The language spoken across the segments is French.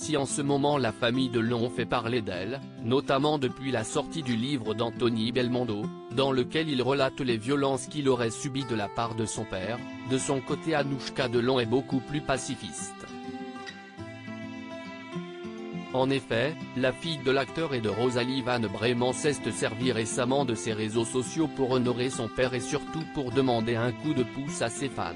si en ce moment la famille Delon fait parler d'elle, notamment depuis la sortie du livre d'Anthony Belmondo, dans lequel il relate les violences qu'il aurait subies de la part de son père, de son côté Anouchka Delon est beaucoup plus pacifiste. En effet, la fille de l'acteur et de Rosalie Van Bremen s'est servi récemment de ses réseaux sociaux pour honorer son père et surtout pour demander un coup de pouce à ses fans.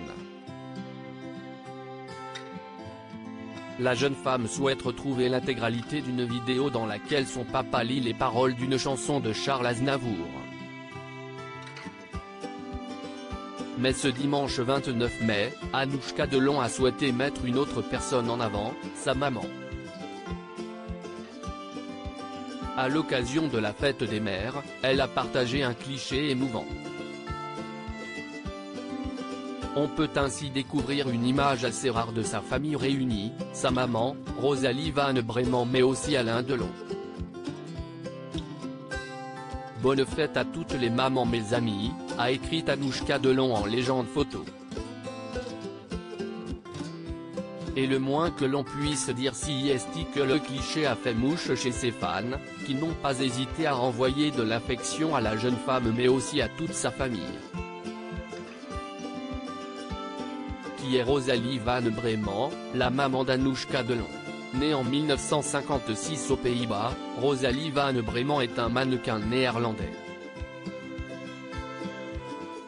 La jeune femme souhaite retrouver l'intégralité d'une vidéo dans laquelle son papa lit les paroles d'une chanson de Charles Aznavour. Mais ce dimanche 29 mai, Anouchka Delon a souhaité mettre une autre personne en avant, sa maman. À l'occasion de la fête des mères, elle a partagé un cliché émouvant. On peut ainsi découvrir une image assez rare de sa famille réunie, sa maman, Rosalie Van Bremen mais aussi Alain Delon. Bonne fête à toutes les mamans mes amis, a écrit Anouchka Delon en légende photo. Et le moins que l'on puisse dire si est que le cliché a fait mouche chez ses fans, qui n'ont pas hésité à renvoyer de l'affection à la jeune femme mais aussi à toute sa famille. Est Rosalie Van Bremen, la maman d'Anouchka Delon. Née en 1956 aux Pays-Bas, Rosalie Van Bremen est un mannequin néerlandais.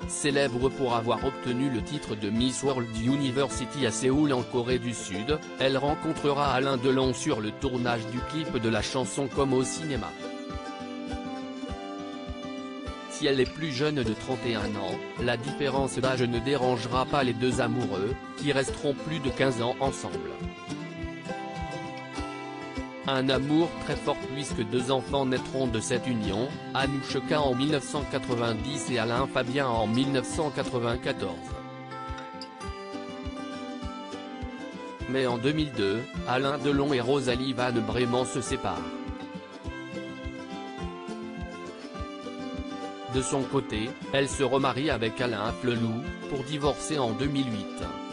Célèbre pour avoir obtenu le titre de Miss World University à Séoul en Corée du Sud, elle rencontrera Alain Delon sur le tournage du clip de la chanson comme au cinéma. Si elle est plus jeune de 31 ans, la différence d'âge ne dérangera pas les deux amoureux, qui resteront plus de 15 ans ensemble. Un amour très fort puisque deux enfants naîtront de cette union, Anouchka en 1990 et Alain Fabien en 1994. Mais en 2002, Alain Delon et Rosalie Van Bremen se séparent. De son côté, elle se remarie avec Alain Flelou, pour divorcer en 2008.